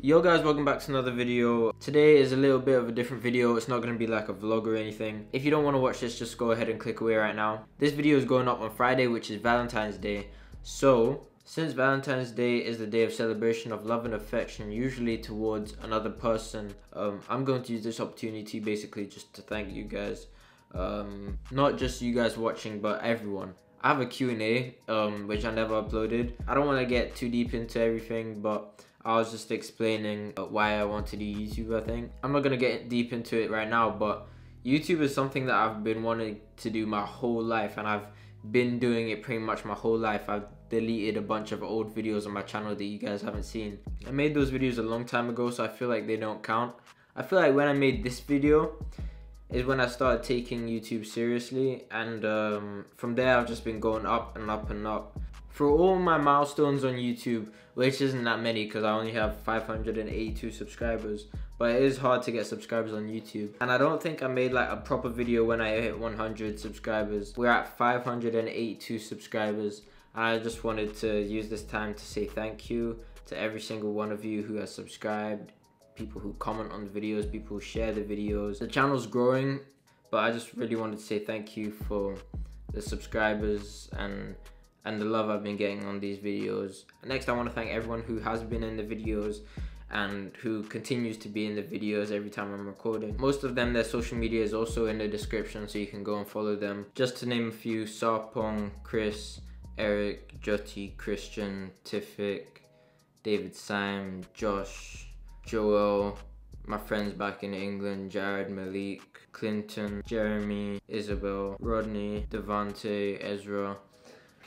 Yo guys, welcome back to another video. Today is a little bit of a different video. It's not going to be like a vlog or anything. If you don't want to watch this, just go ahead and click away right now. This video is going up on Friday, which is Valentine's Day. So, since Valentine's Day is the day of celebration of love and affection, usually towards another person, um, I'm going to use this opportunity basically just to thank you guys. Um, not just you guys watching, but everyone. I have a Q&A, um, which I never uploaded. I don't want to get too deep into everything, but I was just explaining uh, why I want to do YouTube, I think. I'm not to get deep into it right now, but YouTube is something that I've been wanting to do my whole life, and I've been doing it pretty much my whole life. I've deleted a bunch of old videos on my channel that you guys haven't seen. I made those videos a long time ago, so I feel like they don't count. I feel like when I made this video, is when I started taking YouTube seriously and um, from there I've just been going up and up and up for all my milestones on YouTube, which isn't that many because I only have 582 subscribers, but it is hard to get subscribers on YouTube. And I don't think I made like a proper video when I hit 100 subscribers. We're at 582 subscribers I just wanted to use this time to say thank you to every single one of you who has subscribed, people who comment on the videos, people who share the videos. The channel's growing, but I just really wanted to say thank you for the subscribers and and the love I've been getting on these videos. Next, I want to thank everyone who has been in the videos and who continues to be in the videos every time I'm recording. Most of them, their social media is also in the description so you can go and follow them. Just to name a few, Sarpong, Chris, Eric, Jyoti, Christian, Tifik, David Sam, Josh, Joel, my friends back in England, Jared, Malik, Clinton, Jeremy, Isabel, Rodney, Devante, Ezra,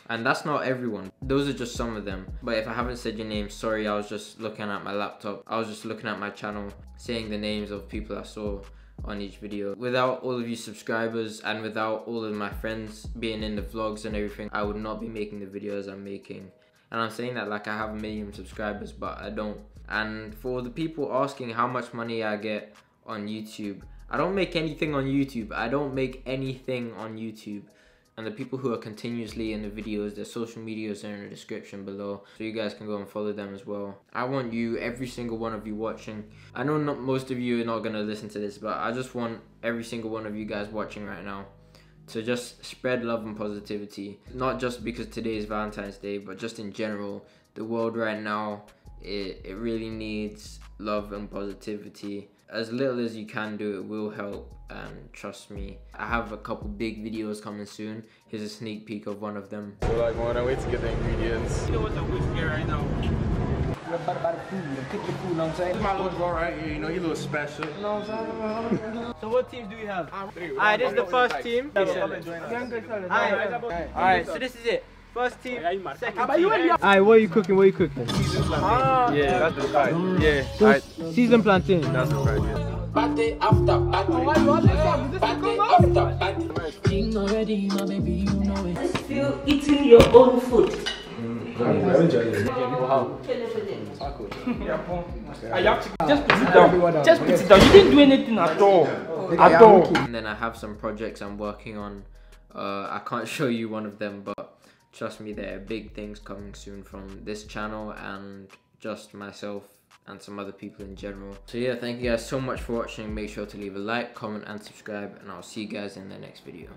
and that's not everyone. Those are just some of them. But if I haven't said your name, sorry, I was just looking at my laptop. I was just looking at my channel, saying the names of people I saw on each video. Without all of you subscribers and without all of my friends being in the vlogs and everything, I would not be making the videos I'm making. And I'm saying that like I have a million subscribers, but I don't. And for the people asking how much money I get on YouTube, I don't make anything on YouTube. I don't make anything on YouTube and the people who are continuously in the videos their social medias are in the description below. So you guys can go and follow them as well. I want you every single one of you watching. I know not most of you are not going to listen to this but i just want every single one of you guys watching right now to just spread love and positivity. Not just because today is valentine's day but just in general. The world right now it, it really needs love and positivity. As little as you can do it will help and trust me. I have a couple big videos coming soon. Here's a sneak peek of one of them. So like when i wait to get the ingredients. You know what the whiskey right now my little bro right here, you know, he's a little special. You know what I'm saying? so what teams do we have? Alright, this is the first team. Alright, so this is it. First team, second team. Alright, what are you cooking? What are you cooking? Season plantain. Ah, yeah, that's the fried. Yeah. Right. Season plantain. That's the fried, yeah. Party after party. Oh, party after party. King already, my baby, you know it. Just feel eating your own food. Just put it down. Just put it down. You didn't do anything at all. At all. And then I have some projects I'm working on. Uh, I can't show you one of them, but trust me, there are big things coming soon from this channel and just myself and some other people in general. So yeah, thank you guys so much for watching. Make sure to leave a like, comment and subscribe and I'll see you guys in the next video.